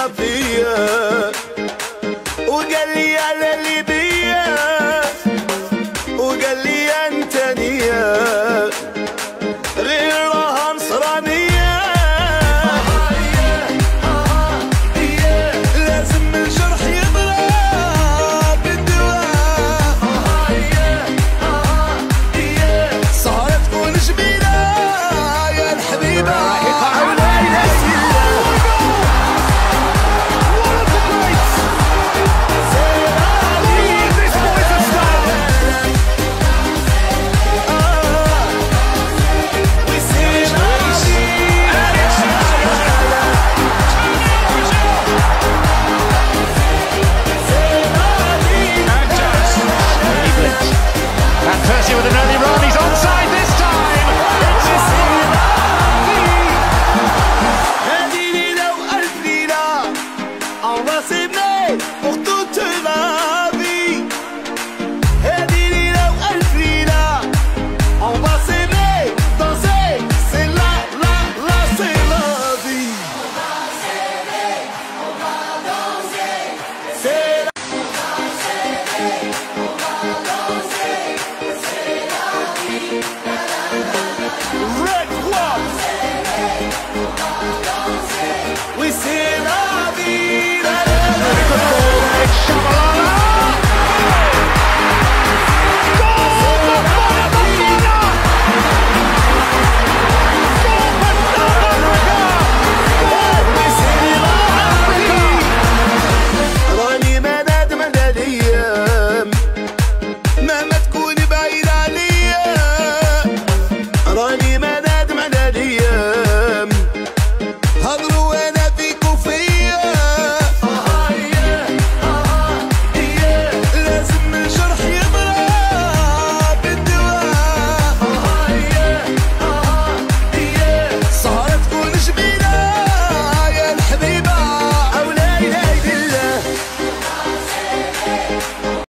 la vie va s'aimer pour toute